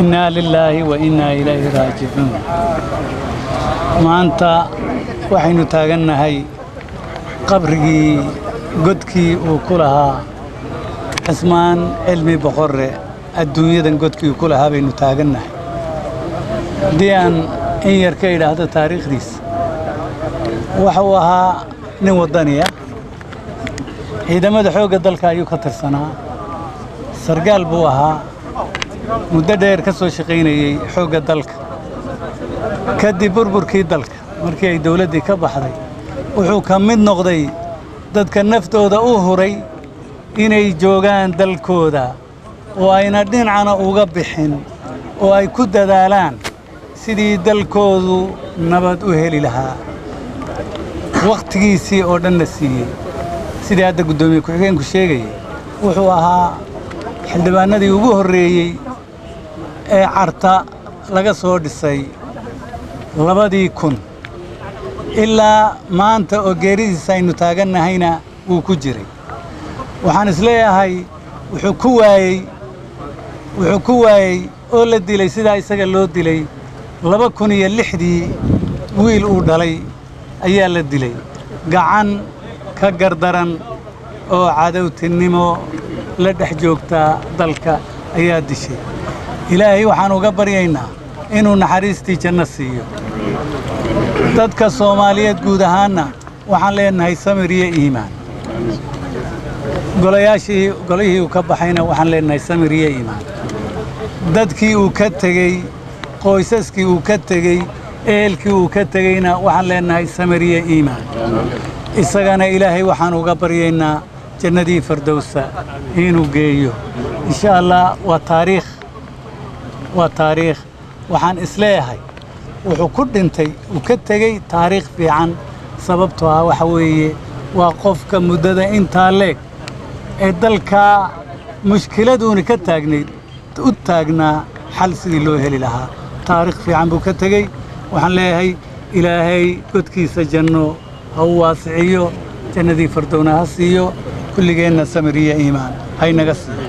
innaa lilaahi wa ilaahi raajicuun maanta waxaynu taagannahay qabrigii godkii uu ku lahaa cismaan cilmi boqorre adduunyadan godkii uu ku lahaa baynu taagannahay. Haddii aan in yar ka idhaahdo taariikhdiisa waxa uu ahaa nin waddaniya. Ciidamada xoogga dalka ayuu ka tirsanaa. Sargaal buu ahaa muddo dheer ka soo shaqaynayey xoogga dalka. Kadib burburkii dalka markii ay dawladdii ka baxday wuxuu ka mid noqday dadka naftooda u huray inay joogaan dalkooda oo ayna dhinacana uga bixin oo ay ku dadaalaan sidii dalkoodu nabad u heli lahaa. Wakhtigiisii oo dhanna siiyey sidii hadda guddoomiye ku-xigeenku sheegayay wuxuu ahaa xildhibaanadii ugu horreeyey ee carta laga soo dhisay labadii kun. Ilaa maanta oo geeridiisa aynu taagannahayna wuu ku jiray. Waxaan is leeyahay wuxuu ku waayey wuxuu ku waayey oo la dilay sidaa isaga loo dilay laba kun iyo lixdii wiil uu dhalay ayaa la dilay. Gacan ka gardaran oo cadowtinimo la dhex joogtaa dalka ayaa dishay ilaahay waxaan uga baryaynaa inuu naxariistii janno siiyo. Dadka soomaaliyeed guud ahaanna waxaan leenahay samir iyo iimaan. Golayaashii golihii uu ka baxayna waxaan leenahay samir iyo iimaan. Dadkii uu ka tegey qoysaskii uu ka tegey ehelkii uu ka tegeyna waxaan leenahay samir iyo iimaan. Isagana ilaahay waxaan uga baryaynaa jannadii fardowsa inuu geeyo. Insha allah waa taariikh waa taariikh. Waxaan is leeyahay wuxuu ku dhintay uu ka tegey taariikh fiican. Sababtoo ah waxa weeye waa qofka muddada intaa leeg ee dalkaa mushkiladuuni ka taagnayd u taagnaa xal sidii loo heli lahaa. Taariikh fiican buu ka tegey waxaan leeyahay ilaahay godkiisa janno ha u waasiciyo jannadii fardowna ha siiyo kulligeenna samir iyo iimaan. Haynaga siiyo